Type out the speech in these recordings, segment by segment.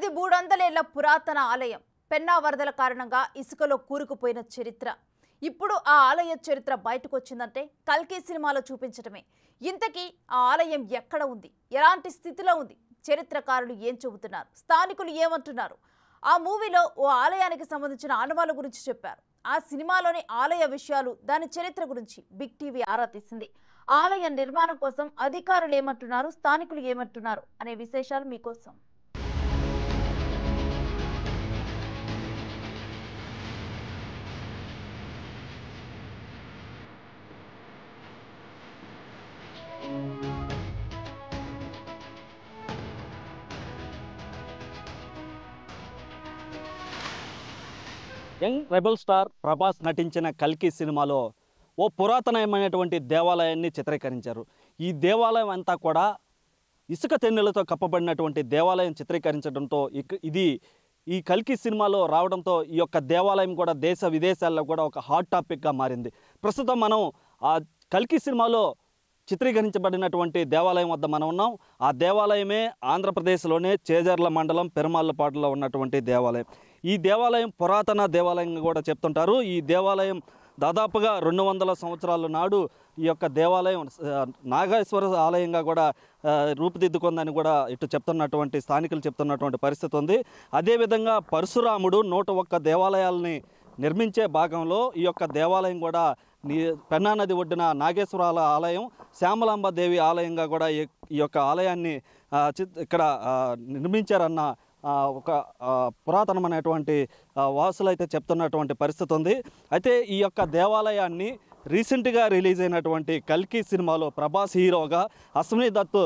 అది మూడొందలేళ్ళ పురాతన ఆలయం పెన్నా వరదల కారణంగా ఇసుకలో కూరుకుపోయిన చరిత్ర. ఇప్పుడు ఆ ఆలయ చరిత్ర బయటకు వచ్చిందంటే కల్కి సినిమాలో చూపించటమే. ఇంతకీ ఆ ఆలయం ఎక్కడ ఉంది? ఎలాంటి స్థితిలో ఉంది? చరిత్రకారులు ఏం చెబుతున్నారు? స్థానికులు ఏమంటున్నారు? ఆ మూవీలో ఓ ఆలయానికి సంబంధించిన అనుమాల గురించి చెప్పారు. ఆ సినిమాలోని ఆలయ విషయాలు దాని చరిత్ర గురించి బిగ్ టీవీ ఆరా తీసింది. ఆలయ నిర్మాణం కోసం అధికారులు ఏమంటున్నారు? స్థానికులు ఏమంటున్నారు? అనే విశేషాలు మీకోసం. యంగ్ రెబల్ స్టార్ ప్రభాస్ నటించిన కల్కి సినిమాలో ఓ పురాతనమైనటువంటి దేవాలయాన్ని చిత్రీకరించారు. ఈ దేవాలయం అంతా కూడా ఇసుక తెన్నెలతో కప్పబడినటువంటి దేవాలయం చిత్రీకరించడంతో ఇది ఈ కల్కి సినిమాలో రావడంతో ఈ యొక్క దేవాలయం కూడా దేశ విదేశాల్లో కూడా ఒక హాట్ టాపిక్గా మారింది. ప్రస్తుతం మనం ఆ కల్కి సినిమాలో చిత్రీకరించబడినటువంటి దేవాలయం వద్ద మనం ఉన్నాం. ఆ దేవాలయమే ఆంధ్రప్రదేశ్లోనే చేజర్ల మండలం పెరుమాళ్ళపాడులో ఉన్నటువంటి దేవాలయం. ఈ దేవాలయం పురాతన దేవాలయంగా కూడా చెప్తుంటారు. ఈ దేవాలయం దాదాపుగా రెండు వందల సంవత్సరాల నాడు ఈ యొక్క దేవాలయం నాగేశ్వర ఆలయంగా కూడా రూపుదిద్దుకుందని కూడా ఇటు చెప్తున్నటువంటి స్థానికులు చెప్తున్నటువంటి పరిస్థితి ఉంది. అదేవిధంగా పరశురాముడు నూట ఒక్క దేవాలయాల్ని నిర్మించే భాగంలో ఈ యొక్క దేవాలయం కూడా నీ పెన్నా నది ఒడ్డున నాగేశ్వరాల ఆలయం శ్యామలాంబ దేవి ఆలయంగా కూడా ఈ ఈ యొక్క ఆలయాన్ని చిత్ ఇక్కడ నిర్మించారన్న ఒక పురాతనమైనటువంటి వాసులు అయితే చెప్తున్నటువంటి పరిస్థితి ఉంది అయితే ఈ యొక్క దేవాలయాన్ని రీసెంట్గా రిలీజ్ అయినటువంటి కల్కి సినిమాలో ప్రభాస్ హీరోగా అశ్విని దత్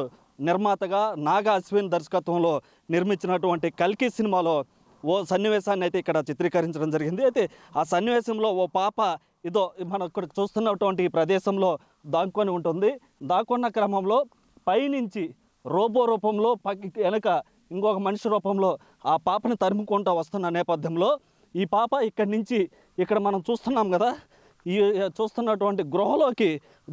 నిర్మాతగా నాగ అశ్విన్ దర్శకత్వంలో నిర్మించినటువంటి కల్కి సినిమాలో ఓ సన్నివేశాన్ని అయితే ఇక్కడ చిత్రీకరించడం జరిగింది. అయితే ఆ సన్నివేశంలో ఓ పాప ఇదో మనం ఇక్కడ చూస్తున్నటువంటి ఈ ప్రదేశంలో దాక్కొని ఉంటుంది. దాక్కున్న క్రమంలో పైనుంచి రోబో రూపంలో పక్కకి వెనక ఇంకొక మనిషి రూపంలో ఆ పాపని తరుముకుంటూ వస్తున్న నేపథ్యంలో ఈ పాప ఇక్కడి నుంచి ఇక్కడ మనం చూస్తున్నాం కదా ఈ చూస్తున్నటువంటి గృహలోకి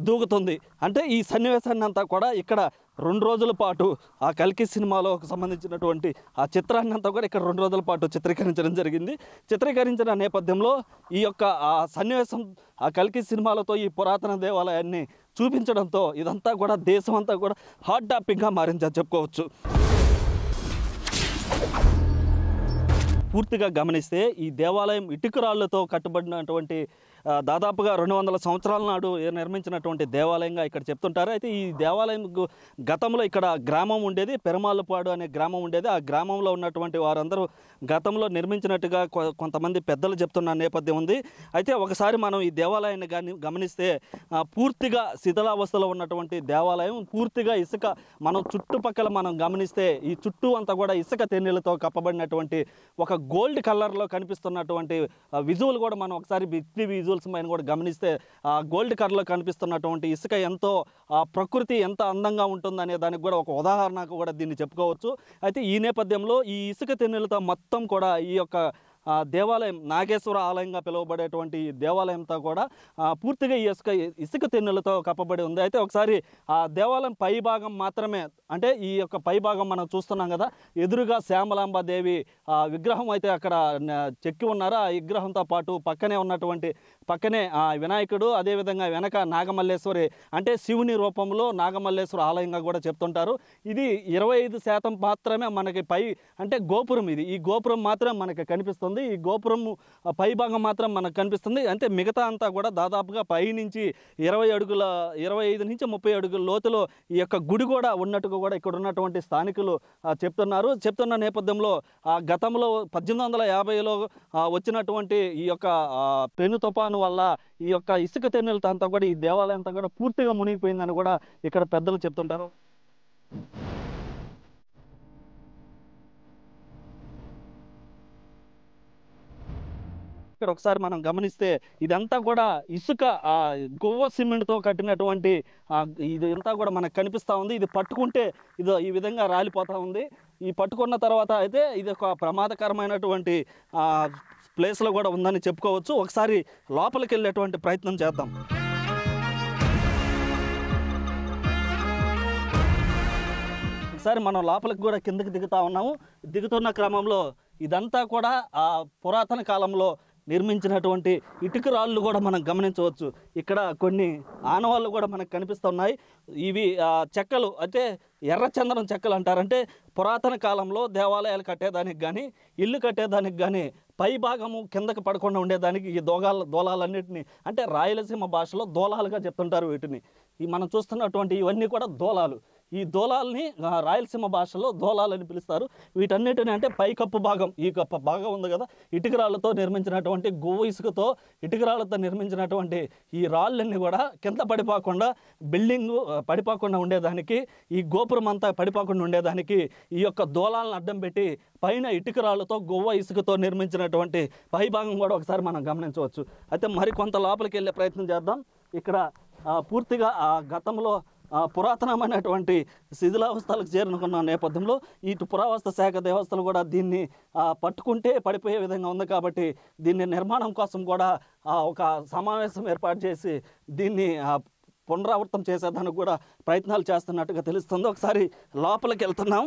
దూకుతుంది. అంటే ఈ సన్నివేశాన్ని అంతా కూడా ఇక్కడ రెండు రోజుల పాటు ఆ కల్కి సినిమాలో సంబంధించినటువంటి ఆ చిత్రాన్ని అంతా కూడా ఇక్కడ రెండు రోజుల పాటు చిత్రీకరించడం జరిగింది. చిత్రీకరించిన నేపథ్యంలో ఈ యొక్క ఆ సన్నివేశం ఆ కల్కి సినిమాలతో ఈ పురాతన దేవాలయాన్ని చూపించడంతో ఇదంతా కూడా దేశం అంతా కూడా హాట్ టాపిక్గా మారిందని చెప్పుకోవచ్చు. పూర్తిగా గమనిస్తే ఈ దేవాలయం ఇటుకరాళ్ళతో కట్టుబడినటువంటి దాదాపుగా రెండు వందల సంవత్సరాల నాడు నిర్మించినటువంటి దేవాలయంగా ఇక్కడ చెప్తుంటారు. అయితే ఈ దేవాలయం గతంలో ఇక్కడ గ్రామం ఉండేది పెరమాలపాడు అనే గ్రామం ఉండేది. ఆ గ్రామంలో ఉన్నటువంటి వారందరూ గతంలో నిర్మించినట్టుగా కొ- కొంతమంది పెద్దలు చెప్తున్న నేపథ్యం ఉంది. అయితే ఒకసారి మనం ఈ దేవాలయాన్ని కానీ గమనిస్తే పూర్తిగా శిథిలావస్థలో ఉన్నటువంటి దేవాలయం పూర్తిగా ఇసుక మనం చుట్టుపక్కల మనం గమనిస్తే ఈ చుట్టూ అంతా కూడా ఇసుక తెన్నెలతో కప్పబడినటువంటి ఒక గోల్డ్ కలర్లో కనిపిస్తున్నటువంటి విజువల్ కూడా మనం ఒకసారి బిగ్ విజువల్స్ పైన కూడా గమనిస్తే ఆ గోల్డ్ కలర్లో కనిపిస్తున్నటువంటి ఇసుక ఎంతో ఆ ప్రకృతి ఎంత అందంగా ఉంటుందనే దానికి కూడా ఒక ఉదాహరణకు కూడా దీన్ని చెప్పుకోవచ్చు. అయితే ఈ నేపథ్యంలో ఈ ఇసుక తెన్నెలతో మొత్తం కూడా ఈ యొక్క దేవాలయం నాగేశ్వర ఆలయంగా పిలువబడేటువంటి దేవాలయంతో కూడా పూర్తిగా ఈ ఇసుక ఇసుక తెన్నెలతో కప్పబడి ఉంది. అయితే ఒకసారి ఆ దేవాలయం పై భాగం మాత్రమే అంటే ఈ యొక్క పై భాగం మనం చూస్తున్నాం కదా ఎదురుగా శ్యామలాంబ దేవి ఆ విగ్రహం అయితే అక్కడ చెక్కి ఉన్నారు. ఆ విగ్రహంతో పాటు పక్కనే ఉన్నటువంటి పక్కనే ఆ వినాయకుడు అదేవిధంగా వెనక నాగమల్లేశ్వరి అంటే శివుని రూపంలో నాగమల్లేశ్వర ఆలయంగా కూడా చెప్తుంటారు. ఇది ఇరవై ఐదు శాతం మాత్రమే మనకి పై అంటే గోపురం ఇది. ఈ గోపురం మాత్రం మనకి కనిపిస్తుంది. ఈ గోపురం పై భాగం మాత్రం మనకు కనిపిస్తుంది. అంటే మిగతా అంతా కూడా దాదాపుగా పై నుంచి ఇరవై అడుగుల ఇరవై ఐదు నుంచి ముప్పై అడుగుల లోతులో ఈ యొక్క గుడి కూడా ఉన్నట్టుగా కూడా ఇక్కడ ఉన్నటువంటి స్థానికులు చెప్తున్నారు. చెప్తున్న నేపథ్యంలో ఆ గతంలో పద్దెనిమిది వందల యాభైలో వచ్చినటువంటి ఈ యొక్క పెను తుఫాను వల్ల ఈ యొక్క ఇసుక తెన్నెలతో అంతా కూడా ఈ దేవాలయం అంతా కూడా పూర్తిగా మునిగిపోయిందని కూడా ఇక్కడ పెద్దలు చెప్తుంటారు. ఇక్కడ ఒకసారి మనం గమనిస్తే ఇదంతా కూడా ఇసుక ఆ గువ్వ సిమెంట్తో కట్టినటువంటి ఇది ఇదంతా కూడా మనకు కనిపిస్తూ ఉంది. ఇది పట్టుకుంటే ఇది ఈ విధంగా రాలిపోతూ ఉంది. ఈ పట్టుకున్న తర్వాత అయితే ఇది ఒక ప్రమాదకరమైనటువంటి ప్లేస్లో కూడా ఉందని చెప్పుకోవచ్చు. ఒకసారి లోపలికి వెళ్ళేటువంటి ప్రయత్నం చేద్దాం. ఒకసారి మనం లోపలికి కూడా కిందకి దిగుతా ఉన్నాము. దిగుతున్న క్రమంలో ఇదంతా కూడా ఆ పురాతన కాలంలో నిర్మించినటువంటి ఇటుక రాళ్ళు కూడా మనం గమనించవచ్చు. ఇక్కడ కొన్ని ఆనవాళ్ళు కూడా మనకు కనిపిస్తున్నాయి. ఇవి చెక్కలు అంటే ఎర్రచందనం చెక్కలు అంటారంటే పురాతన కాలంలో దేవాలయాలు కట్టేదానికి కానీ ఇల్లు కట్టేదానికి కానీ పై భాగము కిందకి పడకుండా ఉండేదానికి ఈ దోగాల దోలాలన్నింటినీ అంటే రాయలసీమ భాషలో దోలాలుగా చెప్తుంటారు వీటిని. ఈ మనం చూస్తున్నటువంటి ఇవన్నీ కూడా దోలాలు ఈ దోలాల్ని రాయలసీమ భాషలో దోలాలు అని పిలుస్తారు. వీటన్నిటిని అంటే పైకప్పు భాగం. ఈ కప్ప భాగం ఉంది కదా. ఇటుక రాళ్ళతో నిర్మించినటువంటి గువ్వ ఇసుకతో ఇటుకరాళ్ళతో నిర్మించినటువంటి ఈ రాళ్ళన్నీ కూడా కింద పడిపోకుండా బిల్డింగ్ పడిపోకుండా ఉండేదానికి ఈ గోపురం అంతా పడిపోకుండా ఉండేదానికి ఈ యొక్క దోలాలను అడ్డం పెట్టి పైన ఇటుక రాళ్ళతో గువ్వ ఇసుకతో నిర్మించినటువంటి పై భాగం కూడా ఒకసారి మనం గమనించవచ్చు. అయితే మరి కొంత లోపలికి వెళ్ళే ప్రయత్నం చేద్దాం. ఇక్కడ పూర్తిగా ఆ గతంలో పురాతనమైనటువంటి శిథిలావస్థలకు చేరుకున్న నేపథ్యంలో ఇటు పురావస్థ శాఖ దేవస్థలు కూడా దీన్ని పట్టుకుంటే పడిపోయే విధంగా ఉంది కాబట్టి దీన్ని నిర్మాణం కోసం కూడా ఒక సమావేశం ఏర్పాటు చేసి దీన్ని పునరావృతం చేసేదానికి కూడా ప్రయత్నాలు చేస్తున్నట్టుగా తెలుస్తుంది. ఒకసారి లోపలికి వెళ్తున్నాం.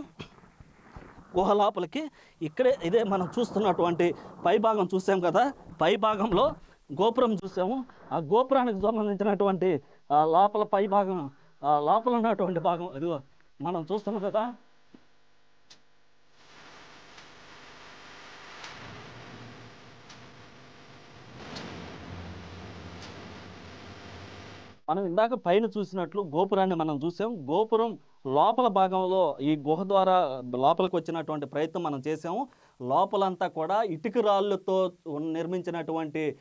గుహ లోపలికి. ఇక్కడే ఇదే మనం చూస్తున్నటువంటి పై భాగం చూసాం కదా. పై భాగంలో గోపురం చూసాము. ఆ గోపురానికి సంబంధించినటువంటి లోపల పై భాగం లోపల ఉన్నటువంటి భాగం. ఇదిగో మనం చూస్తున్నాం కదా. మనం ఇందాక పైన చూసినట్లు గోపురాన్ని మనం చూసాం. గోపురం లోపల భాగంలో ఈ గుహ ద్వారా లోపలికి వచ్చినటువంటి ప్రయత్నం మనం చేసాము లోపలంతా కూడా ఇటుక రాళ్ళతో నిర్మించినటువంటి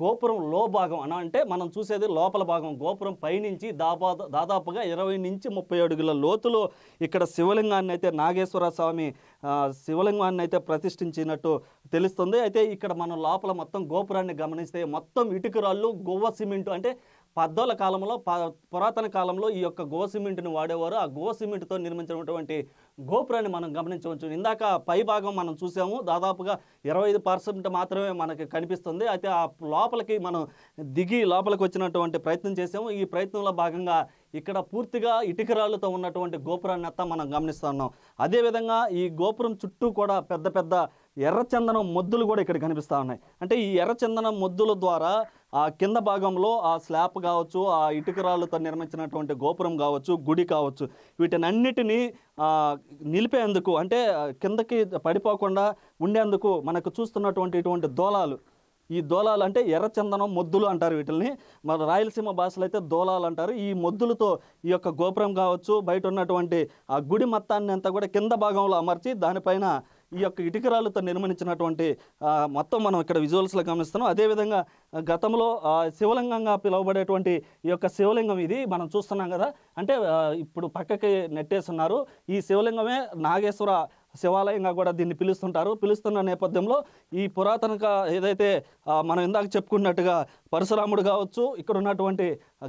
గోపురం లో భాగం అని అంటే మనం చూసేది లోపల భాగం. గోపురం పైనుంచి దాపా దాదాపుగా ఇరవై నుంచి ముప్పై అడుగుల లోతులో ఇక్కడ శివలింగాన్ని అయితే నాగేశ్వర స్వామి శివలింగాన్ని అయితే ప్రతిష్ఠించినట్టు తెలుస్తుంది. అయితే ఇక్కడ మనం లోపల మొత్తం గోపురాన్ని గమనిస్తే మొత్తం ఇటుక రాళ్ళు గువ్వ సిమెంట్ అంటే పద్దోల కాలంలో పురాతన కాలంలో ఈ యొక్క గో సిమెంట్ని వాడేవారు. ఆ గో సిమెంట్తో నిర్మించినటువంటి గోపురాన్ని మనం గమనించవచ్చు. ఇందాక పై భాగం మనం చూసాము. దాదాపుగా ఇరవై ఐదు పర్సెంట్ మాత్రమే మనకి కనిపిస్తుంది. అయితే ఆ లోపలికి మనం దిగి లోపలికి వచ్చినటువంటి ప్రయత్నం చేసాము. ఈ ప్రయత్నంలో భాగంగా ఇక్కడ పూర్తిగా ఇటుక రాళ్ళతో ఉన్నటువంటి గోపురాన్ని అంతా మనం గమనిస్తున్నాం అదేవిధంగా ఈ గోపురం చుట్టూ కూడా పెద్ద పెద్ద ఎర్రచందనం మొద్దులు కూడా ఇక్కడ కనిపిస్తూ ఉన్నాయి. అంటే ఈ ఎర్రచందనం మొద్దుల ద్వారా ఆ కింద భాగంలో ఆ స్లాబ్ కావచ్చు ఆ ఇటుక రాళ్ళతో నిర్మించినటువంటి గోపురం కావచ్చు గుడి కావచ్చు వీటినన్నిటినీ ఆ, నిలిపేందుకు అంటే కిందకి పడిపోకుండా ఉండేందుకు మనకు చూస్తున్నటువంటి ఇటువంటి దోలాలు ఈ దోలాలు అంటే ఎర్రచందనం మొద్దులు అంటారు వీటిని మన రాయలసీమ భాషలో అయితే దోలాలు అంటారు. ఈ మొద్దులతో ఈ యొక్క గోపురం కావచ్చు బయట ఉన్నటువంటి ఆ గుడి మొత్తాన్ని అంతా కూడా కింద భాగంలో అమర్చి దానిపైన ఈ యొక్క ఇటుకరాలతో నిర్మించినటువంటి మొత్తం మనం ఇక్కడ విజువల్స్లో గమనిస్తున్నాం. అదేవిధంగా గతంలో శివలింగంగా పిలువబడేటువంటి ఈ యొక్క శివలింగం ఇది మనం చూస్తున్నాం కదా. అంటే ఇప్పుడు పక్కకి నెట్టేస్తున్నారు. ఈ శివలింగమే నాగేశ్వర శివాలయంగా కూడా దీన్ని పిలుస్తుంటారు. పిలుస్తున్న నేపథ్యంలో ఈ పురాతనక ఏదైతే మనం ఇందాక చెప్పుకున్నట్టుగా పరశురాముడు కావచ్చు ఇక్కడ ఉన్నటువంటి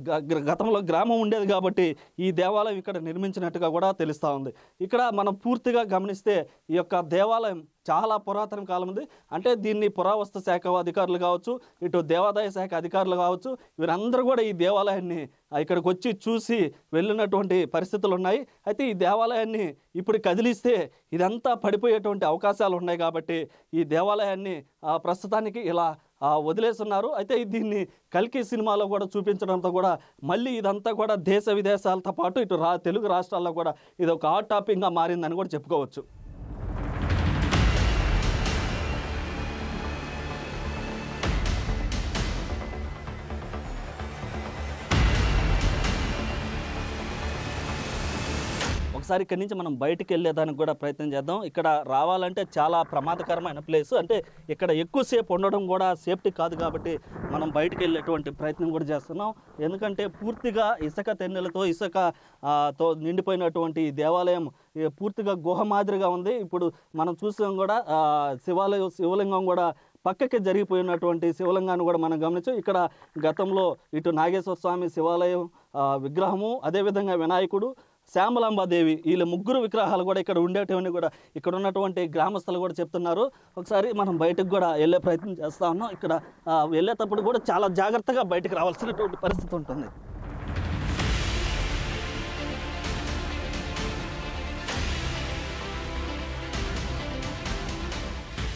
గ- గ- గతంలో గ్రామం ఉండేది కాబట్టి ఈ దేవాలయం ఇక్కడ నిర్మించినట్టుగా కూడా తెలుస్తూ ఉంది. ఇక్కడ మనం పూర్తిగా గమనిస్తే ఈ యొక్క దేవాలయం చాలా పురాతన కాలం ఉంది. అంటే దీన్ని పురావస్తు శాఖ అధికారులు కావచ్చు ఇటు దేవాదాయ శాఖ అధికారులు కావచ్చు వీరందరూ కూడా ఈ దేవాలయాన్ని ఇక్కడికి వచ్చి చూసి వెళ్ళినటువంటి పరిస్థితులు ఉన్నాయి. అయితే ఈ దేవాలయాన్ని ఇప్పుడు కదిలిస్తే ఇదంతా పడిపోయేటువంటి అవకాశాలు ఉన్నాయి కాబట్టి ఈ దేవాలయాన్ని ఆ, ప్రస్తుతానికి ఇలా వదిలేస్తున్నారు. అయితే దీన్ని కల్కి సినిమాలో కూడా చూపించడంతో కూడా మళ్ళీ ఇదంతా కూడా దేశ విదేశాలతో పాటు ఇటు రా తెలుగు రాష్ట్రాల్లో కూడా ఇది ఒక హాట్ టాపిక్గా మారిందని కూడా చెప్పుకోవచ్చు. ఒకసారి ఇక్కడి నుంచి మనం బయటకు వెళ్ళేదానికి కూడా ప్రయత్నం చేద్దాం. ఇక్కడ రావాలంటే చాలా ప్రమాదకరమైన ప్లేస్ అంటే ఇక్కడ ఎక్కువసేపు ఉండడం కూడా సేఫ్టీ కాదు కాబట్టి మనం బయటికి వెళ్ళేటువంటి ప్రయత్నం కూడా చేస్తున్నాం. ఎందుకంటే పూర్తిగా ఇసుక తెన్నెలతో ఇసుక తో నిండిపోయినటువంటి ఈ దేవాలయం పూర్తిగా గుహ మాదిరిగా ఉంది. ఇప్పుడు మనం చూసాం కూడా శివాలయం శివలింగం కూడా పక్కకి జరిగిపోయినటువంటి శివలింగాన్ని కూడా మనం గమనించు. ఇక్కడ గతంలో ఇటు నాగేశ్వర స్వామి శివాలయం విగ్రహము అదేవిధంగా వినాయకుడు శ్యామలాంబాదేవి వీళ్ళ ముగ్గురు విగ్రహాలు కూడా ఇక్కడ ఉండేటివన్నీ కూడా ఇక్కడ ఉన్నటువంటి గ్రామస్తులు కూడా చెప్తున్నారు. ఒకసారి మనం బయటకు కూడా వెళ్ళే ప్రయత్నం చేస్తా ఉన్నాం. ఇక్కడ వెళ్ళేటప్పుడు కూడా చాలా జాగ్రత్తగా బయటకు రావాల్సినటువంటి పరిస్థితి ఉంటుంది.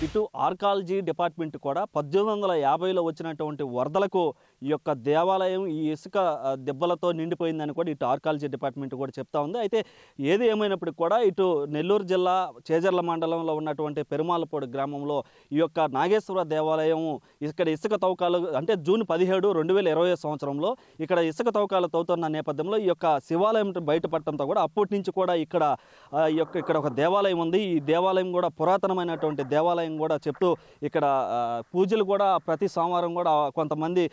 ఇటు ఆర్కాలజీ డిపార్ట్మెంట్ కూడా పద్దెనిమిది వందల యాభైలో వచ్చినటువంటి వరదలకు ఈ యొక్క దేవాలయం ఈ ఇసుక దెబ్బలతో నిండిపోయిందని కూడా ఇటు ఆర్కాలజీ డిపార్ట్మెంట్ కూడా చెప్తా ఉంది. అయితే ఏది ఏమైనప్పటికీ కూడా ఇటు నెల్లూరు జిల్లా చేజర్ల మండలంలో ఉన్నటువంటి పెరుమాలపూడి గ్రామంలో ఈ యొక్క నాగేశ్వర దేవాలయం ఇక్కడ ఇసుక తవ్వకాలు అంటే జూన్ పదిహేడు రెండు వేల ఇరవై సంవత్సరంలో ఇక్కడ ఇసుక తవ్వకాలు తవ్వుతున్న నేపథ్యంలో ఈ యొక్క శివాలయం బయటపడటంతో కూడా అప్పటి నుంచి కూడా ఇక్కడ ఈ యొక్క ఇక్కడ ఒక దేవాలయం ఉంది. ఈ దేవాలయం కూడా పురాతనమైనటువంటి దేవాలయం కూడా చెప్తూ ఇక్కడ పూజలు కూడా ప్రతి సోమవారం కూడా కొంతమంది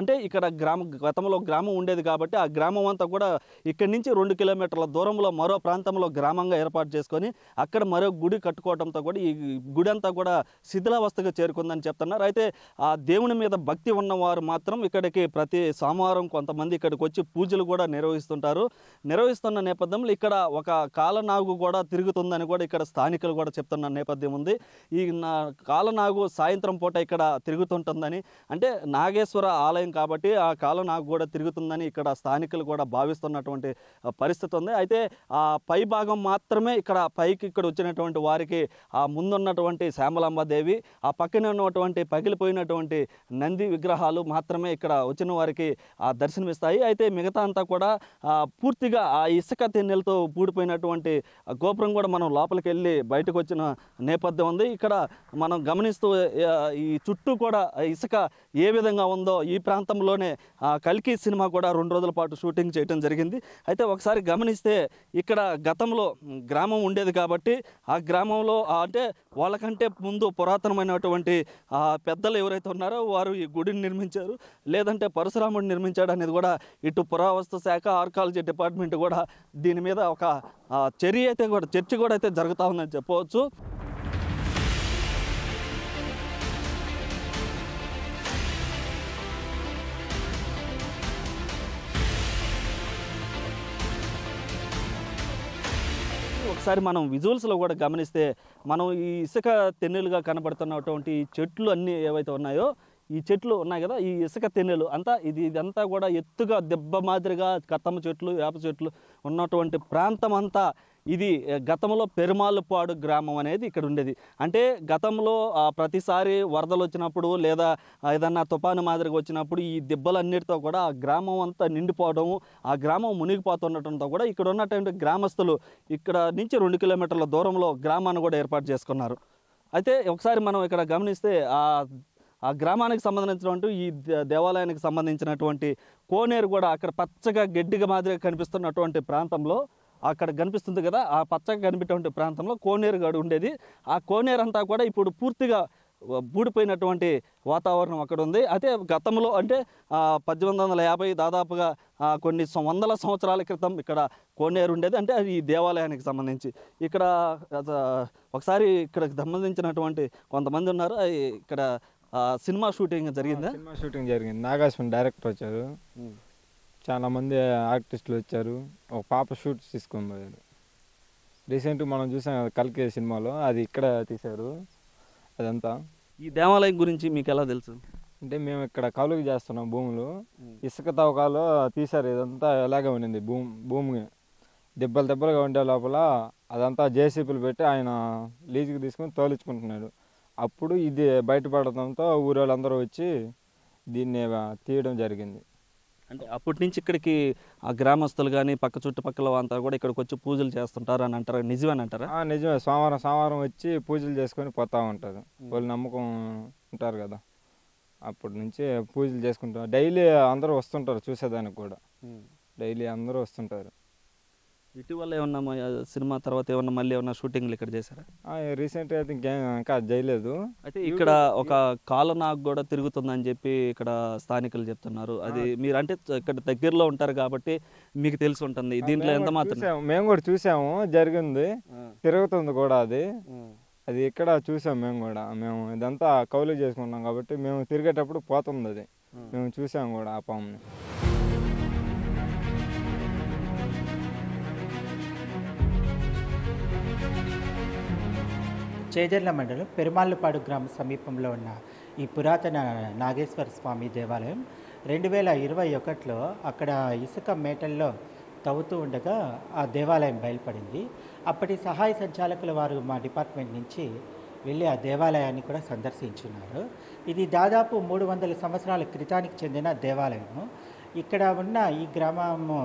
అంటే ఇక్కడ గ్రామ గతంలో గ్రామం ఉండేది కాబట్టి ఆ గ్రామం అంతా కూడా ఇక్కడి నుంచి రెండు కిలోమీటర్ల దూరంలో మరో ప్రాంతంలో గ్రామంగా ఏర్పాటు చేసుకొని అక్కడ మరో గుడి కట్టుకోవడంతో కూడా ఈ గుడి అంతా కూడా శిథిలావస్థగా చేరుకుందని చెప్తున్నారు. అయితే ఆ దేవుని మీద భక్తి ఉన్నవారు మాత్రం ఇక్కడికి ప్రతి సోమవారం కొంతమంది ఇక్కడికి వచ్చి పూజలు కూడా నిర్వహిస్తుంటారు. నిర్వహిస్తున్న నేపథ్యంలో ఇక్కడ ఒక కాలనాగు కూడా తిరుగుతుందని కూడా ఇక్కడ స్థానికులు కూడా చెప్తున్న నేపథ్యం ఉంది. ఈ నా కాలనాగు సాయంత్రం పూట ఇక్కడ తిరుగుతుంటుందని అంటే నాగేశ్వర ఆలయం కాబట్టి ఆ కాలం నాకు కూడా తిరుగుతుందని ఇక్కడ స్థానికులు కూడా భావిస్తున్నటువంటి పరిస్థితి ఉంది. అయితే ఆ పై భాగం మాత్రమే ఇక్కడ పైకి ఇక్కడ వచ్చినటువంటి వారికి ఆ ముందున్నటువంటి శ్యామలాంబ దేవి ఆ పక్కన ఉన్నటువంటి పగిలిపోయినటువంటి నంది విగ్రహాలు మాత్రమే ఇక్కడ వచ్చిన వారికి ఆ దర్శనమిస్తాయి. అయితే మిగతా అంతా కూడా పూర్తిగా ఆ ఇసుక తెన్నెలతో పూడిపోయినటువంటి గోపురం కూడా మనం లోపలికి వెళ్ళి బయటకు వచ్చిన నేపథ్యం ఉంది. ఇక్కడ మనం గమనిస్తూ ఈ చుట్టూ కూడా ఇసుక ఏ విధంగా ఉందో ఈ ప్రాంతంలోనే కల్కి సినిమా కూడా రెండు రోజుల పాటు షూటింగ్ చేయడం జరిగింది. అయితే ఒకసారి గమనిస్తే ఇక్కడ గతంలో గ్రామం ఉండేది కాబట్టి ఆ గ్రామంలో అంటే వాళ్ళకంటే ముందు పురాతనమైనటువంటి పెద్దలు ఎవరైతే ఉన్నారో వారు ఈ గుడిని నిర్మించారు. లేదంటే పరశురాముడు నిర్మించాడు అనేది కూడా ఇటు పురావస్తు శాఖ ఆర్కాలజీ డిపార్ట్మెంట్ కూడా దీని మీద ఒక చర్య అయితే కూడా చర్చ కూడా అయితే జరుగుతూ ఉందని చెప్పవచ్చు. ఒకసారి మనం విజువల్స్లో కూడా గమనిస్తే మనం ఈ ఇసుక తెన్నెలుగా కనబడుతున్నటువంటి చెట్లు అన్నీ ఏవైతే ఉన్నాయో ఈ చెట్లు ఉన్నాయి కదా ఈ ఇసుక తెన్నెలు అంతా ఇది ఇదంతా కూడా ఎత్తుగా దెబ్బ మాదిరిగా కత్తమ్మ చెట్లు వేప చెట్లు ఉన్నటువంటి ప్రాంతం అంతా ఇది గతంలో పెరుమాళ్ళపాడు గ్రామం అనేది ఇక్కడ ఉండేది. అంటే గతంలో ప్రతిసారి వరదలు వచ్చినప్పుడు లేదా ఏదన్నా తుఫాను మాదిరిగా వచ్చినప్పుడు ఈ దెబ్బలన్నిటితో కూడా ఆ గ్రామం అంతా నిండిపోవడం ఆ గ్రామం మునిగిపోతుండటంతో కూడా ఇక్కడ ఉన్నటువంటి గ్రామస్తులు ఇక్కడ నుంచి రెండు కిలోమీటర్ల దూరంలో గ్రామాన్ని కూడా ఏర్పాటు చేసుకున్నారు. అయితే ఒకసారి మనం ఇక్కడ గమనిస్తే ఆ ఆ గ్రామానికి సంబంధించినటువంటి ఈ దేవాలయానికి సంబంధించినటువంటి కోనేరు కూడా అక్కడ పచ్చగా గడ్డిగా మాదిరిగా కనిపిస్తున్నటువంటి ప్రాంతంలో అక్కడ కనిపిస్తుంది కదా ఆ పచ్చగా కనిపించేటువంటి ప్రాంతంలో కోనేరు గడు ఉండేది. ఆ కోనేరు అంతా కూడా ఇప్పుడు పూర్తిగా బూడిపోయినటువంటి వాతావరణం అక్కడ ఉంది. అయితే గతంలో అంటే పద్దెనిమిది వందల యాభై దాదాపుగా కొన్ని వందల సంవత్సరాల క్రితం ఇక్కడ కోనేరు ఉండేది. అంటే అది ఈ దేవాలయానికి సంబంధించి. ఇక్కడ ఒకసారి ఇక్కడ సంబంధించినటువంటి కొంతమంది ఉన్నారు. ఇక్కడ సినిమా షూటింగ్ జరిగిందా? సినిమా షూటింగ్ జరిగింది. నాగాశ్వన్ డైరెక్టర్ వచ్చారు. చాలా మంది ఆర్టిస్టులు వచ్చారు. ఒక పాప షూట్ తీసుకొని పోయారు రీసెంట్గా మనం చూసాం కదా కల్కి సినిమాలో అది ఇక్కడ తీశారు. అదంతా. ఈ దేవాలయం గురించి మీకు ఎలా తెలుసు? అంటే మేము ఇక్కడ కౌలుకు చేస్తున్నాం భూములు. ఇసుక తవ్వకాలు తీశారు. ఇదంతా ఎలాగే ఉండింది? భూమి భూమి దెబ్బలు దెబ్బలుగా ఉండే లోపల అదంతా జేసీపీలు పెట్టి ఆయన లీజుకి తీసుకొని తోలించుకుంటున్నాడు అప్పుడు ఇది బయటపడటంతో ఊరి వాళ్ళందరూ వచ్చి దీన్ని తీయడం జరిగింది. అంటే అప్పటి నుంచి ఇక్కడికి ఆ గ్రామస్తులు కానీ పక్క చుట్టుపక్కల అంతా కూడా ఇక్కడికి వచ్చి పూజలు చేస్తుంటారు అని అంటారు? నిజమని అంటారా? ఆ, నిజమే. సోమవారం సోమవారం వచ్చి పూజలు చేసుకొని పోతా ఉంటారు వాళ్ళు నమ్మకం ఉంటారు కదా. అప్పటి నుంచి పూజలు చేసుకుంటారు డైలీ అందరూ వస్తుంటారు చూసేదానికి కూడా. డైలీ అందరూ వస్తుంటారు. ఇటీవల ఏమన్నా సినిమా తర్వాత ఏమన్నా మళ్ళీ ఏమన్నా షూటింగ్లు ఇక్కడ చేశారా? రీసెంట్గా అయితే ఇంకేం చేయలేదు. అయితే ఇక్కడ ఒక కాలనాగు కూడా తిరుగుతుందని చెప్పి ఇక్కడ స్థానికులు చెప్తున్నారు. అది మీరు అంటే ఇక్కడ దగ్గరలో ఉంటారు కాబట్టి మీకు తెలిసి ఉంటుంది. దీంట్లో ఎంత మాత్రం? మేము కూడా చూసాము. జరిగింది. తిరుగుతుంది కూడా అది. అది ఇక్కడ చూసాం మేము కూడా. మేము ఇదంతా కౌలు చేసుకుంటాం కాబట్టి మేము తిరిగేటప్పుడు పోతుంది అది. మేము చూసాం కూడా ఆ పాముని. చేజర్ల మండలం పెరుమాళ్ళపాడు గ్రామ సమీపంలో ఉన్న ఈ పురాతన నాగేశ్వర స్వామి దేవాలయం రెండు వేల ఇరవై ఒకటిలో అక్కడ ఇసుక మేటల్లో తవ్వుతూ ఉండగా ఆ దేవాలయం బయలుపడింది. అప్పటి సహాయ సంచాలకుల వారు మా డిపార్ట్మెంట్ నుంచి వెళ్ళి ఆ దేవాలయాన్ని కూడా సందర్శించున్నారు. ఇది దాదాపు మూడు వందల సంవత్సరాల క్రితానికి చెందిన దేవాలయము. ఇక్కడ ఉన్న ఈ గ్రామము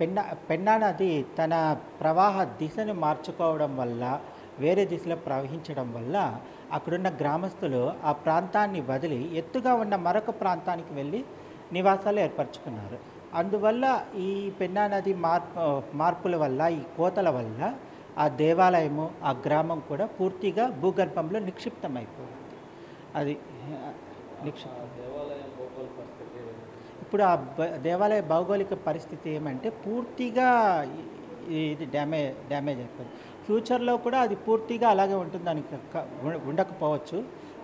పెన్నా పెన్నా నది తన ప్రవాహ దిశను మార్చుకోవడం వల్ల వేరే దిశలో ప్రవహించడం వల్ల అక్కడున్న గ్రామస్తులు ఆ ప్రాంతాన్ని వదిలి ఎత్తుగా ఉన్న మరొక ప్రాంతానికి వెళ్ళి నివాసాలు ఏర్పరచుకున్నారు. అందువల్ల ఈ పెన్నా నది మార్పు మార్పుల వల్ల ఈ కోతల వల్ల ఆ దేవాలయము ఆ గ్రామం కూడా పూర్తిగా భూగర్భంలో నిక్షిప్తమైపోయింది. అది నిక్షిప్తం ఇప్పుడు ఆ దేవాలయ భౌగోళిక పరిస్థితి ఏమంటే పూర్తిగా ఇది డ్యామే డ్యామేజ్ అయిపోయింది. ఫ్యూచర్లో కూడా అది పూర్తిగా అలాగే ఉంటుందని ఉండకపోవచ్చు.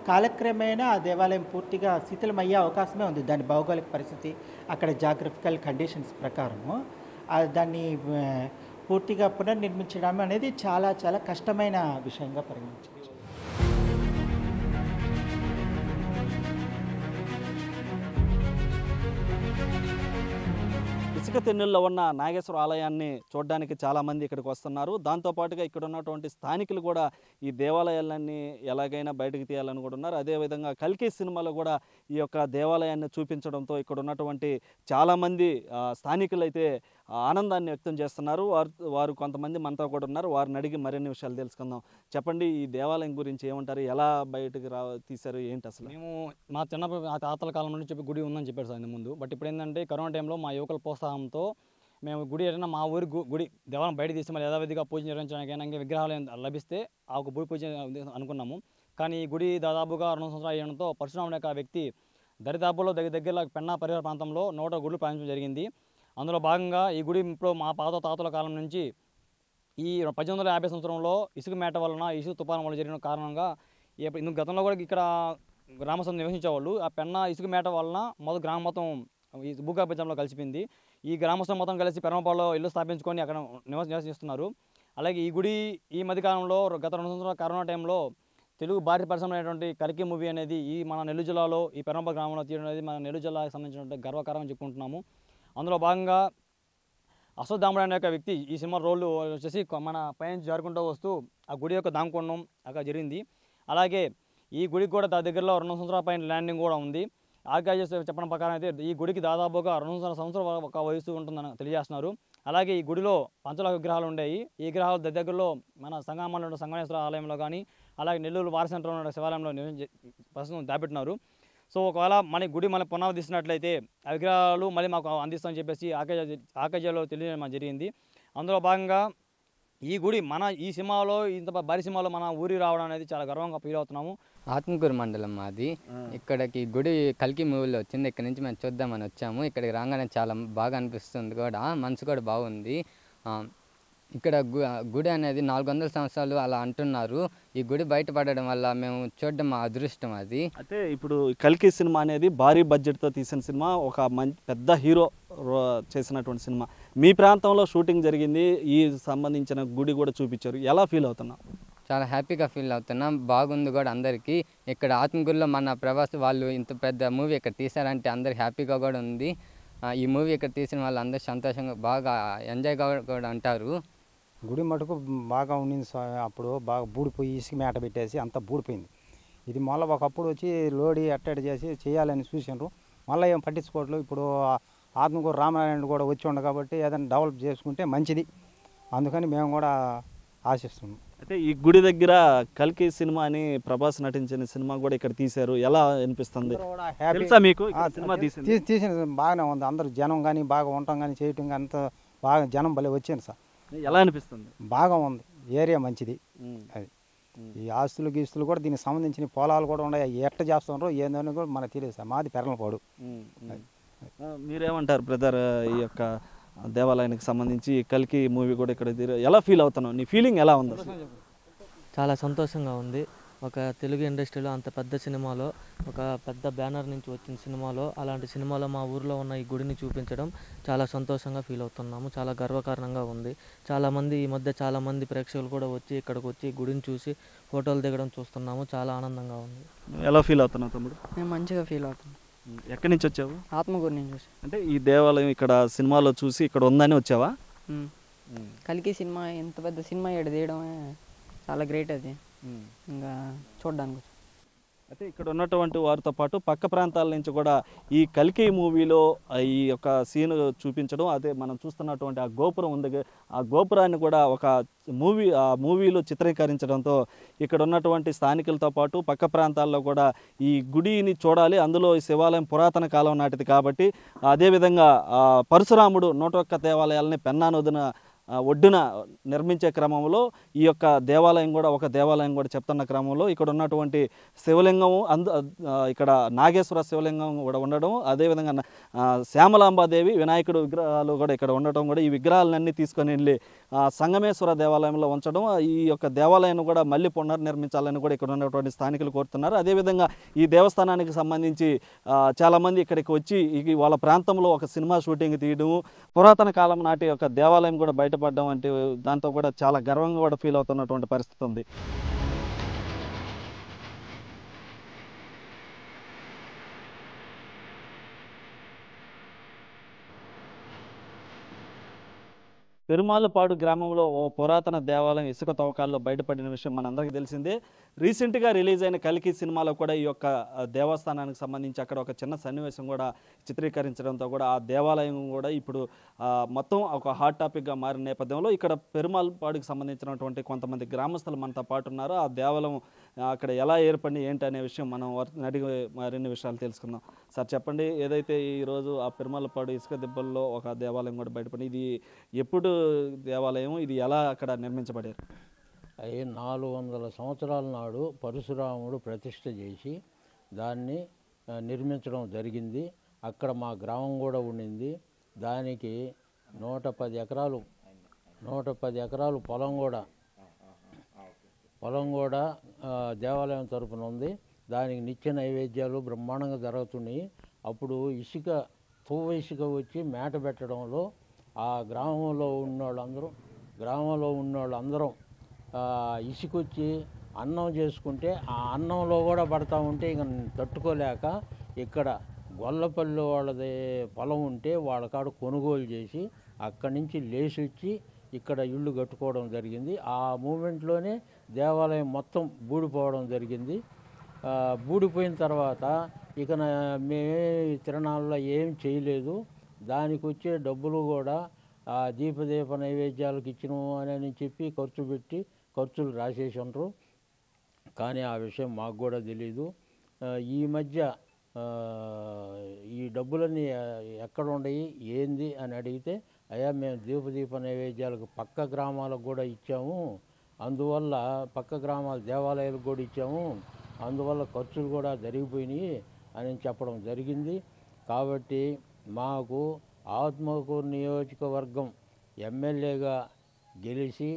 కాలక్రమేణా ఆ దేవాలయం పూర్తిగా శిథిలమయ్యే అవకాశమే ఉంది. దాని భౌగోళిక పరిస్థితి అక్కడ జాగ్రఫికల్ కండిషన్స్ ప్రకారము. దాన్ని పూర్తిగా పునర్నిర్మించడం అనేది చాలా చాలా కష్టమైన విషయంగా పరిగణించారు ఇసుక తెన్నుల్లో ఉన్న నాగేశ్వర ఆలయాన్ని చూడడానికి చాలామంది ఇక్కడికి వస్తున్నారు. దాంతోపాటుగా ఇక్కడ ఉన్నటువంటి స్థానికులు కూడా ఈ దేవాలయాలన్నీ ఎలాగైనా బయటకు తీయాలని కూడా ఉన్నారు. అదేవిధంగా కల్కి సినిమాలో కూడా ఈ యొక్క దేవాలయాన్ని చూపించడంతో ఇక్కడ ఉన్నటువంటి చాలామంది స్థానికులైతే స్థానికులు అయితే ఆనందాన్ని వ్యక్తం చేస్తున్నారు. వారు వారు కొంతమంది మనతో కూడా ఉన్నారు. వారిని అడిగి మరిన్ని విషయాలు తెలుసుకుందాం. చెప్పండి ఈ దేవాలయం గురించి ఏమంటారు? ఎలా బయటకు రా తీశారు? ఏంటి అసలు? మేము మా చిన్నప్పుడు ఆ తాతల కాలం నుండి చెప్పి గుడి ఉందని చెప్పారు సార్ ముందు. బట్ ఇప్పుడు ఏంటంటే కరోనా టైంలో మా యువకుల ప్రోత్సాహంతో మేము గుడి ఏదైనా మా ఊరి గుడి దేవాలయం బయట తీసి మళ్ళీ యథావిధిగా పూజ నిర్వహించడానికైనా ఇంకా విగ్రహాలు లభిస్తే ఆ ఒక గుడి పూజ అనుకున్నాము. కానీ ఈ గుడి దాదాపుగా రెండు సంవత్సరాలు అయ్యడంతో పరశురాముడు యొక్క వ్యక్తి దరిదాపులో దగ్గర దగ్గర పెన్నా పరిహార ప్రాంతంలో నూట గుడులు ప్రారంభించడం జరిగింది. అందులో భాగంగా ఈ గుడి ఇప్పుడు మా పాత తాతల కాలం నుంచి ఈ పద్దెనిమిది వందల యాభై సంవత్సరంలో ఇసుక మేట వలన ఇసుక తుఫాను వల్ల జరిగిన కారణంగా ఈ- ఇందుకు గతంలో కూడా ఇక్కడ గ్రామస్తులు నివసించేవాళ్ళు. ఆ పెన్న ఇసుక మేట వలన మొదటి గ్రామం మొత్తం ఈ భూగర్భ కలిసిపోయింది. ఈ గ్రామస్తులు మొత్తం కలిసి పెరమపాలో ఇల్లు స్థాపించుకొని అక్కడ నివాస నివసిస్తున్నారు. అలాగే ఈ గుడి ఈ మధ్య కాలంలో గత రెండు సంవత్సరాల కరోనా టైంలో తెలుగు భారత పరిశ్రమ అనేటువంటి కరికి మూవీ అనేది ఈ మన నెల్లూరు జిల్లాలో ఈ పెరంప గ్రామంలో తీయడం అనేది మన నెల్లూరు జిల్లాకి సంబంధించినటువంటి గర్వకారం చెప్పుకుంటున్నాము. అందులో భాగంగా అశ్వత్థాముడు అనే ఒక వ్యక్తి ఈ సినిమా రోల్ వచ్చేసి మన పైన జారుకుంటూ వస్తూ ఆ గుడి యొక్క దాంకొండం అక్కడ జరిగింది. అలాగే ఈ గుడికి కూడా దా దగ్గరలో రెండు సంవత్సరాల పైన ల్యాండింగ్ కూడా ఉంది. ఆర్గాజెస్ చెప్పడం ప్రకారం అయితే ఈ గుడికి దాదాపుగా రెండు వందల సంవత్సరాల ఒక వయసు ఉంటుందని తెలియజేస్తున్నారు. అలాగే ఈ గుడిలో పంచలోహ విగ్రహాలు ఉండేవి. ఈ విగ్రహాలు దగ్గరలో మన సంగమంలో ఉన్న సంగమేశ్వర ఆలయంలో కానీ అలాగే నెల్లూరు వారసెంటర్లో ఉన్న శివాలయంలో ప్రస్తుతం దాపెట్టినారు. సో ఒకవేళ మన గుడి మనం పునరుద్ధరిస్తున్నట్లయితే ఆ విగ్రహాలు మళ్ళీ మాకు అందిస్తామని చెప్పేసి ఆకేజ ఆకేజలో తెలియడం జరిగింది. అందులో భాగంగా ఈ గుడి మన ఈ సినిమాలో ఇంత భారీ సినిమాలో మన ఊరి రావడం అనేది చాలా గర్వంగా ఫీల్ అవుతున్నాము. ఆత్మకూరు మండలం మాది. ఇక్కడికి గుడి కల్కి మూవీలో వచ్చింది. ఇక్కడ నుంచి మేము చూద్దామని వచ్చాము. ఇక్కడికి రాగానే చాలా బాగా అనిపిస్తుంది కూడా. మనసు కూడా బాగుంది. ఇక్కడ గు గుడి అనేది నాలుగు వందల సంవత్సరాలు అలా అంటున్నారు. ఈ గుడి బయటపడడం వల్ల మేము చూడడం మా అదృష్టం అది. అయితే ఇప్పుడు కల్కి సినిమా అనేది భారీ బడ్జెట్తో తీసిన సినిమా ఒక మంచి పెద్ద హీరో చేసినటువంటి సినిమా. మీ ప్రాంతంలో షూటింగ్ జరిగింది ఈ సంబంధించిన గుడి కూడా చూపించారు. ఎలా ఫీల్ అవుతున్నావు? చాలా హ్యాపీగా ఫీల్ అవుతున్నాం. బాగుంది కూడా అందరికీ. ఇక్కడ ఆత్మగురిలో మన ప్రభాస్ వాళ్ళు ఇంత పెద్ద మూవీ ఇక్కడ తీశారంటే అందరికి హ్యాపీగా కూడా ఉంది. ఈ మూవీ ఇక్కడ తీసిన వాళ్ళు అందరూ సంతోషంగా బాగా ఎంజాయ్గా కూడా అంటారు. గుడి మటుకు బాగా ఉండింది అప్పుడు బాగా బూడిపోయి ఇసుక మేట పెట్టేసి అంతా బూడిపోయింది. ఇది మళ్ళీ ఒకప్పుడు వచ్చి లోడి అట్టడి చేసి చేయాలని చూసిండ్రు. మళ్ళీ ఏం పట్టించుకోవట్లేదు. ఇప్పుడు ఆత్మకూరు రామనారాయణ కూడా వచ్చి ఉండు కాబట్టి ఏదైనా డెవలప్ చేసుకుంటే మంచిది. అందుకని మేము కూడా ఆశిస్తున్నాం. అయితే ఈ గుడి దగ్గర కల్కి సినిమా అని ప్రభాస్ నటించిన సినిమా కూడా ఇక్కడ తీశారు. ఎలా అనిపిస్తుంది? మీకు? సినిమా తీసిన బాగానే ఉంది. అందరూ జనం కానీ బాగా ఉండటం కానీ చేయటం కానీ అంత బాగా జనం భలే వచ్చింది సార్. ఎలా అనిపిస్తుంది? బాగా ఉంది. ఏరియా మంచిది. అది. ఈ ఆస్తులు గీస్తులు కూడా దీనికి సంబంధించిన పొలాలు కూడా ఉన్నాయి. అవి ఎట్ట చేస్తున్నారో ఏందని కూడా మనకు తెలియదు సార్. మాది పెరలపాడు. మీరేమంటారు బ్రదర్ ఈ యొక్క దేవాలయానికి సంబంధించి కల్కి మూవీ కూడా ఇక్కడ తీర- ఎలా ఫీల్ అవుతున్నావు? నీ ఫీలింగ్ ఎలా ఉంది? చాలా సంతోషంగా ఉంది. ఒక తెలుగు ఇండస్ట్రీలో అంత పెద్ద సినిమాలో ఒక పెద్ద బ్యానర్ నుంచి వచ్చిన సినిమాలో అలాంటి సినిమాలో మా ఊర్లో ఉన్న ఈ గుడిని చూపించడం చాలా సంతోషంగా ఫీల్ అవుతున్నాము. చాలా గర్వకారణంగా ఉంది. చాలామంది ఈ మధ్య చాలామంది ప్రేక్షకులు కూడా వచ్చి ఇక్కడికి వచ్చి గుడిని చూసి ఫోటోలు దిగడం చూస్తున్నాము. చాలా ఆనందంగా ఉంది. ఎలా ఫీల్ అవుతున్నావు తమ్ముడు? నేను మంచిగా ఫీల్ అవుతాను ఉమ్, ఎక్కడి నుంచి వచ్చావు? ఆత్మకూరు నేను చూసి అంటే ఈ దేవాలయం ఇక్కడ సినిమాలో చూసి ఇక్కడ ఉందని వచ్చావా? కలికి సినిమా ఎంత పెద్ద సినిమా ఇక్కడ తీయడమే చాలా గ్రేట్ అది. ఇంకా చూడడానికి. అయితే ఇక్కడ ఉన్నటువంటి వారితో పాటు పక్క ప్రాంతాల నుంచి కూడా ఈ కల్కి మూవీలో ఈ యొక్క సీన్ చూపించడం అదే మనం చూస్తున్నటువంటి ఆ గోపురం ఉంది ఆ గోపురాన్ని కూడా ఒక మూవీ ఆ మూవీలో చిత్రీకరించడంతో ఇక్కడ ఉన్నటువంటి స్థానికులతో పాటు పక్క ప్రాంతాల్లో కూడా ఈ గుడిని చూడాలి అందులో ఈ శివాలయం పురాతన కాలం నాటిది కాబట్టి అదేవిధంగా పరశురాముడు నూట ఒక్క దేవాలయాలని పెన్నా నదున ఆ, ఒడ్డున నిర్మించే క్రమంలో ఈ యొక్క దేవాలయం కూడా ఒక దేవాలయం కూడా చెప్తున్న క్రమంలో ఇక్కడ ఉన్నటువంటి శివలింగం అందు ఇక్కడ నాగేశ్వర శివలింగం కూడా ఉండడం అదేవిధంగా శ్యామలాంబాదేవి వినాయకుడు విగ్రహాలు కూడా ఇక్కడ ఉండటం కూడా ఈ విగ్రహాలన్నీ తీసుకొని వెళ్ళి సంగమేశ్వర దేవాలయంలో ఉంచడం ఈ యొక్క దేవాలయాన్ని కూడా మళ్ళీ పునర్నిర్మించాలని కూడా ఇక్కడ ఉన్నటువంటి స్థానికులు కోరుతున్నారు. అదేవిధంగా ఈ దేవస్థానానికి సంబంధించి చాలామంది ఇక్కడికి వచ్చి వాళ్ళ ప్రాంతంలో ఒక సినిమా షూటింగ్ తీయడం పురాతన కాలం నాటి యొక్క దేవాలయం కూడా బయట బయటపడడం వంటి దాంతో కూడా చాలా గర్వంగా కూడా ఫీల్ అవుతున్నటువంటి పరిస్థితి ఉంది పెరుమాలపాడు గ్రామంలో ఓ పురాతన దేవాలయం ఇసుక తవ్వకాల్లో బయటపడిన విషయం మనందరికీ తెలిసిందే. రీసెంట్గా రిలీజ్ అయిన కలికి సినిమాలో కూడా ఈ యొక్క దేవస్థానానికి సంబంధించి అక్కడ ఒక చిన్న సన్నివేశం కూడా చిత్రీకరించడంతో కూడా ఆ దేవాలయం కూడా ఇప్పుడు మొత్తం ఒక హాట్ టాపిక్గా మారిన నేపథ్యంలో ఇక్కడ పెరుమాలపాడుకి సంబంధించినటువంటి కొంతమంది గ్రామస్తులు మనతో పాటు ఉన్నారు. ఆ దేవాలయం అక్కడ ఎలా ఏర్పడి ఏంటి అనే విషయం మనం అడిగి మరిన్ని విషయాలు తెలుసుకుందాం. సార్ చెప్పండి ఏదైతే ఈరోజు ఆ పెరుమాలపాడు ఇసుక దిబ్బల్లో ఒక దేవాలయం కూడా బయటపడి ఇది ఎప్పుడు దేవాలయం ఇది ఎలా అక్కడ నిర్మించబడారు? అవి నాలుగు వందల సంవత్సరాల నాడు పరశురాముడు ప్రతిష్ఠ చేసి దాన్ని నిర్మించడం జరిగింది. అక్కడ మా గ్రామం కూడా ఉండింది. దానికి నూట పది ఎకరాలు నూట పది ఎకరాలు పొలం కూడా పొలం కూడా దేవాలయం తరపున ఉంది. దానికి నిత్య నైవేద్యాలు బ్రహ్మాండంగా జరుగుతున్నాయి. అప్పుడు ఇసుక తువ్వ ఇసుక వచ్చి మేట పెట్టడంలో ఆ గ్రామంలో ఉన్న వాళ్ళందరూ గ్రామంలో ఉన్న వాళ్ళందరం ఇసుకొచ్చి అన్నం చేసుకుంటే ఆ అన్నంలో కూడా పడతా ఉంటే ఇక తట్టుకోలేక ఇక్కడ గొల్లపల్లి వాళ్ళది పొలం ఉంటే వాళ్ళ కాడ కొనుగోలు చేసి అక్కడి నుంచి లేచి వచ్చి ఇక్కడ ఇల్లు కట్టుకోవడం జరిగింది. ఆ మూమెంట్లోనే దేవాలయం మొత్తం బూడిపోవడం జరిగింది. బూడిపోయిన తర్వాత ఇక మేమే తిరణాల్లో ఏం చేయలేదు. దానికి వచ్చే డబ్బులు కూడా ఆ దీపదీప నైవేద్యాలకు ఇచ్చినాము అని చెప్పి ఖర్చు పెట్టి ఖర్చులు రాసేసి ఉంటారు కానీ ఆ విషయం మాకు కూడా తెలీదు. ఈ మధ్య ఈ డబ్బులన్నీ ఎక్కడ ఉండయి ఏంది అని అడిగితే అయ్యా మేము దీపదీప నైవేద్యాలకు పక్క గ్రామాలకు కూడా ఇచ్చాము. అందువల్ల పక్క గ్రామాల దేవాలయాలకు కూడా ఇచ్చాము. అందువల్ల ఖర్చులు కూడా జరిగిపోయినాయి అని చెప్పడం జరిగింది. కాబట్టి మాకు ఆత్మకూరు నియోజకవర్గం ఎమ్మెల్యేగా గెలిచి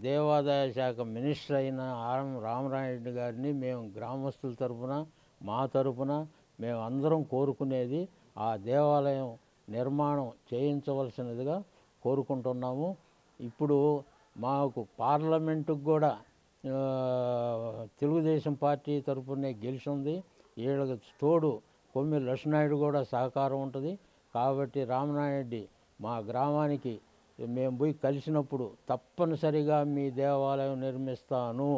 దేవాదాయ శాఖ మినిస్టర్ అయిన ఆరం రామరాయుడు గారిని మేము గ్రామస్తుల తరపున మా తరపున మేము అందరం కోరుకునేది ఆ దేవాలయం నిర్మాణం చేయించవలసినదిగా కోరుకుంటున్నాము. ఇప్పుడు మాకు పార్లమెంటుకు కూడా తెలుగుదేశం పార్టీ తరపునే గెలిచింది. వీళ్ళకి తోడు కొమ్మి లక్ష్మణాయుడు కూడా సహకారం ఉంటుంది. కాబట్టి రామనాయుడి మా గ్రామానికి మేము పోయి కలిసినప్పుడు తప్పనిసరిగా మీ దేవాలయం నిర్మిస్తాను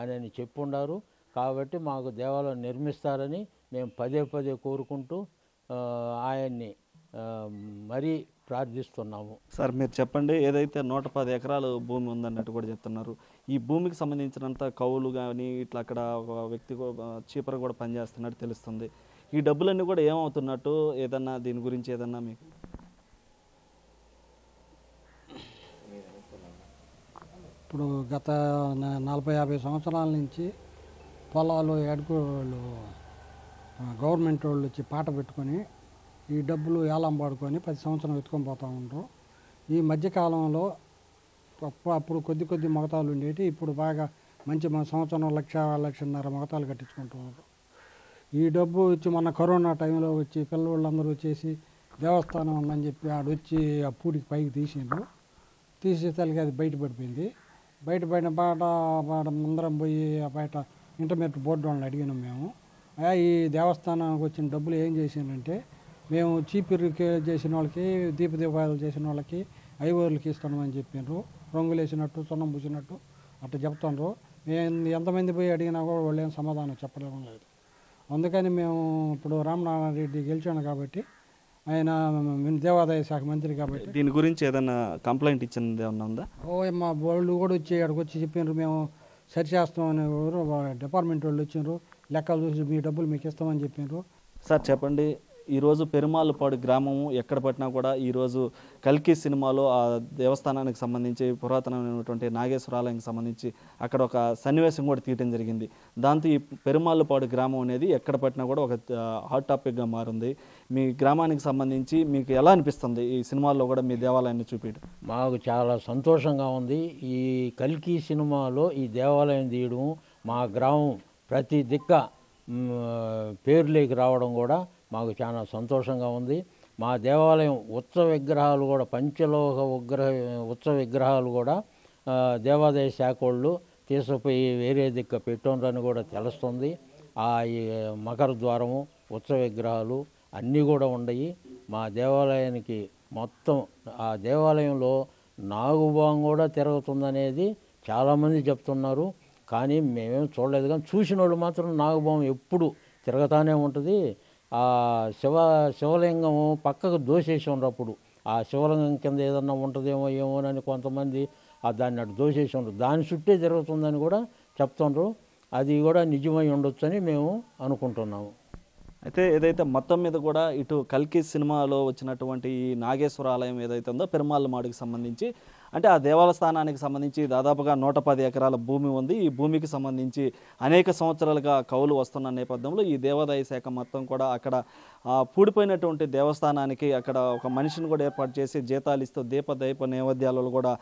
అని అని చెప్పుండారు. కాబట్టి మాకు దేవాలయం నిర్మిస్తారని మేము పదే పదే కోరుకుంటూ ఆయన్ని మరీ ప్రార్థిస్తున్నాము. సార్ మీరు చెప్పండి ఏదైతే నూట పది ఎకరాలు భూమి ఉందన్నట్టు కూడా చెప్తున్నారు. ఈ భూమికి సంబంధించినంత కౌలు కానీ ఇట్లా అక్కడ ఒక వ్యక్తి కూడా కూడా పనిచేస్తున్నట్టు తెలుస్తుంది. ఈ డబ్బులన్నీ కూడా ఏమవుతున్నట్టు ఏదన్నా దీని గురించి ఏదన్నా మీకు? ఇప్పుడు గత నలభై యాభై సంవత్సరాల నుంచి పొలాలు ఎడుకోళ్ళు గవర్నమెంట్ వాళ్ళు వచ్చి పాట పెట్టుకొని ఈ డబ్బులు ఏలం పాడుకొని పది సంవత్సరం ఎత్తుకొని పోతూ ఉంటారు ఈ మధ్యకాలంలో అప్పుడు కొద్ది కొద్ది మొగతాలు ఉండేవి ఇప్పుడు బాగా మంచి సంవత్సరం లక్ష లక్షన్నర మొగతాలు కట్టించుకుంటున్నారు ఈ డబ్బు వచ్చి మన కరోనా టైంలో వచ్చి పిల్లవాళ్ళందరూ వచ్చేసి దేవస్థానం ఉందని చెప్పి ఆడొచ్చి ఆ పూడికి పైకి తీసిండ్రు. తీసేసరికి అది బయటపడిపోయింది బయటపడిన పాట పాట ముందరం పోయి ఆ బయట ఇంటర్మీడియట్ బోర్డు వాళ్ళని అడిగినాం మేము. ఈ దేవస్థానానికి వచ్చిన డబ్బులు ఏం చేసిందంటే మేము చీపిరి చేసిన వాళ్ళకి దీపదీపాయలు చేసిన వాళ్ళకి ఐవర్లకి ఇస్తున్నామని చెప్పిండ్రు రంగులు వేసినట్టు సున్నం పూసినట్టు అట్లా చెప్తాండ్రు. మేము ఎంతమంది పోయి అడిగినా కూడా వాళ్ళు ఏం సమాధానం చెప్పలేము లేదు. అందుకని మేము ఇప్పుడు రామనారాయణ రెడ్డి గెలిచాను కాబట్టి ఆయన దేవాదాయ శాఖ మంత్రి కాబట్టి. దీని గురించి ఏదైనా కంప్లైంట్ ఇచ్చింది ఏమన్నా ఉందా? ఓ మా వాళ్ళు కూడా వచ్చి అక్కడికి వచ్చి చెప్పినారు మేము సరి చేస్తామని డిపార్ట్మెంట్ వాళ్ళు వచ్చిండ్రు లెక్కలు చూసి మీ డబ్బులు మీకు ఇస్తామని చెప్పినారు. సార్ చెప్పండి. ఈరోజు పెరుమాళ్ళపాడు గ్రామము ఎక్కడ పట్టినా కూడా ఈరోజు కల్కి సినిమాలో ఆ దేవస్థానానికి సంబంధించి పురాతనమైనటువంటి నాగేశ్వరాలయానికి సంబంధించి అక్కడ ఒక సన్నివేశం కూడా తీయటం జరిగింది. దాంతో ఈ పెరుమాళ్ళపాడు గ్రామం అనేది ఎక్కడ పట్టినా కూడా ఒక హాట్ టాపిక్గా మారింది. మీ గ్రామానికి సంబంధించి మీకు ఎలా అనిపిస్తుంది? ఈ సినిమాల్లో కూడా మీ దేవాలయాన్ని చూపించడం మాకు చాలా సంతోషంగా ఉంది. ఈ కల్కి సినిమాలో ఈ దేవాలయం తీయడం మా గ్రామం ప్రతి దిక్క పేరులోకి రావడం కూడా మాకు చాలా సంతోషంగా ఉంది. మా దేవాలయం ఉత్సవ విగ్రహాలు కూడా పంచలోహ విగ్రహ ఉత్సవ విగ్రహాలు కూడా దేవాదాయ శాఖ వాళ్ళు తీసుకుపోయి వేరే దిక్క పెట్టోండ్రని కూడా తెలుస్తుంది. ఆ ఈ మకర ద్వారము ఉత్సవ విగ్రహాలు అన్నీ కూడా ఉన్నాయి మా దేవాలయానికి మొత్తం ఆ దేవాలయంలో నాగుభావం కూడా తిరుగుతుందనేది చాలామంది చెప్తున్నారు. కానీ మేమేం చూడలేదు. కానీ చూసిన వాళ్ళు మాత్రం నాగుభావం ఎప్పుడు తిరగతానే ఉంటుంది. ఆ శివ శివలింగం పక్కకు దోసేసి ఉన్నప్పుడు ఆ శివలింగం కింద ఏదన్నా ఉంటుందేమో ఏమోనని కొంతమంది ఆ దాన్ని అటు దోసేసి ఉండరు దాని చుట్టే జరుగుతుందని కూడా చెప్తుండ్రు. అది కూడా నిజమై ఉండొచ్చని మేము అనుకుంటున్నాము. అయితే ఏదైతే మొత్తం మీద కూడా ఇటు కల్కి సినిమాలో వచ్చినటువంటి ఈ నాగేశ్వర ఆలయం ఏదైతే ఉందో పెరుమాళ్ళ మాడుకి సంబంధించి అంటే ఆ దేవస్థానానికి సంబంధించి దాదాపుగా నూట పది ఎకరాల భూమి ఉంది. ఈ భూమికి సంబంధించి అనేక సంవత్సరాలుగా కౌలు వస్తున్న నేపథ్యంలో ఈ దేవాదాయ శాఖ మొత్తం కూడా అక్కడ పూడిపోయినటువంటి దేవస్థానానికి అక్కడ ఒక మనిషిని కూడా ఏర్పాటు చేసి జీతాలు ఇస్తూ దీప దైప నైవేద్యాలు కూడా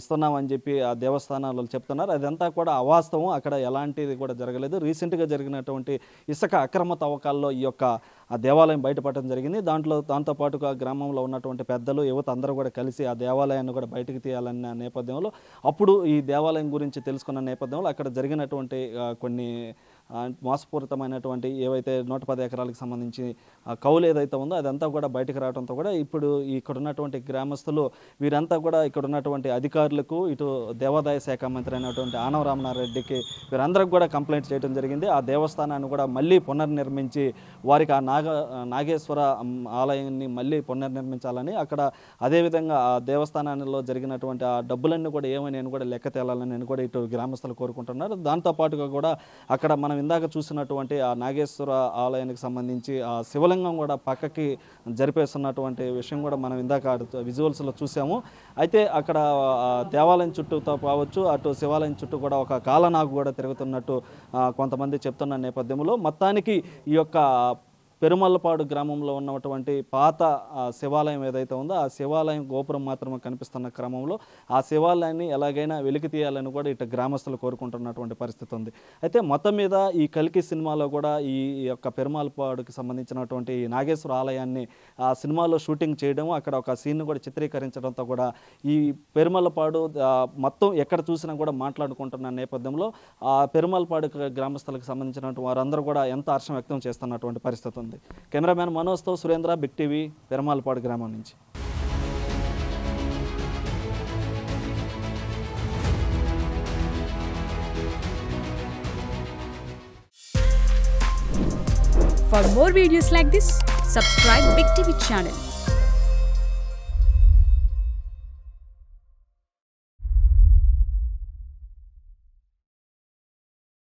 ఇస్తున్నామని చెప్పి ఆ దేవస్థానాలు చెప్తున్నారు. అదంతా కూడా అవాస్తవం. అక్కడ ఎలాంటిది కూడా జరగలేదు. రీసెంట్గా జరిగినటువంటి ఇసుక అక్రమ తవ్వకాల్లో ఈ యొక్క ఆ దేవాలయం బయటపడడం జరిగింది. దాంట్లో దాంతోపాటుగా గ్రామంలో ఉన్నటువంటి పెద్దలు యువత అందరూ కూడా కలిసి ఆ దేవాలయాన్ని కూడా బయటకు తీయాలన్న నేపథ్యంలో అప్పుడు ఈ దేవాలయం గురించి తెలుసుకున్న నేపథ్యంలో అక్కడ జరిగినటువంటి కొన్ని మోసపూరితమైనటువంటి ఏవైతే నూట పది ఎకరాలకు సంబంధించి కౌలు ఏదైతే ఉందో అదంతా కూడా బయటకు రావడంతో కూడా ఇప్పుడు ఇక్కడ ఉన్నటువంటి గ్రామస్తులు వీరంతా కూడా ఇక్కడ ఉన్నటువంటి అధికారులకు ఇటు దేవాదాయ శాఖ మంత్రి అయినటువంటి ఆనవ రామనారెడ్డికి వీరందరికి కూడా కంప్లైంట్ చేయడం జరిగింది. ఆ దేవస్థానాన్ని కూడా మళ్ళీ పునర్నిర్మించి వారికి ఆ నాగ నాగేశ్వర ఆలయాన్ని మళ్ళీ పునర్నిర్మించాలని అక్కడ అదేవిధంగా ఆ దేవస్థానంలో జరిగినటువంటి ఆ డబ్బులన్నీ కూడా ఏమని నేను కూడా లెక్క తేలాలని నేను కూడా ఇటు గ్రామస్తులు కోరుకుంటున్నారు. దాంతోపాటుగా కూడా అక్కడ మనం ఇందాక చూసినటువంటి ఆ నాగేశ్వర ఆలయానికి సంబంధించి ఆ శివలింగం కూడా పక్కకి జరిపేస్తున్నటువంటి విషయం కూడా మనం ఇందాక విజువల్స్లో చూసాము. అయితే అక్కడ దేవాలయం చుట్టూతో కావచ్చు అటు శివాలయం చుట్టూ కూడా ఒక కాలనాగు కూడా తిరుగుతున్నట్టు కొంతమంది చెప్తున్న నేపథ్యంలో మొత్తానికి ఈ యొక్క పెరుమల్లపాడు గ్రామంలో ఉన్నటువంటి పాత శివాలయం ఏదైతే ఉందో ఆ శివాలయం గోపురం మాత్రమే కనిపిస్తున్న క్రమంలో ఆ శివాలయాన్ని ఎలాగైనా వెలికి తీయాలని కూడా ఇటు గ్రామస్తులు కోరుకుంటున్నటువంటి పరిస్థితి ఉంది. అయితే మొత్తం మీద ఈ కల్కి సినిమాలో కూడా ఈ యొక్క పెరుమాలపాడుకి సంబంధించినటువంటి నాగేశ్వర ఆలయాన్ని ఆ సినిమాలో షూటింగ్ చేయడం అక్కడ ఒక సీన్ కూడా చిత్రీకరించడంతో కూడా ఈ పెరుమలపాడు మొత్తం ఎక్కడ చూసినా కూడా మాట్లాడుకుంటున్న నేపథ్యంలో ఆ పెరుమల్లపాడు గ్రామస్తులకు సంబంధించినటువంటి వారందరూ కూడా ఎంత హర్షం వ్యక్తం చేస్తున్నటువంటి పరిస్థితి ఉంది. ఉంది కెమెరామ్యాన్ మనోజ్తో సురేంద్ర బిగ్ టీవీ పెరుమాలపాడు గ్రామం నుంచి For more videos like this, subscribe Big TV channel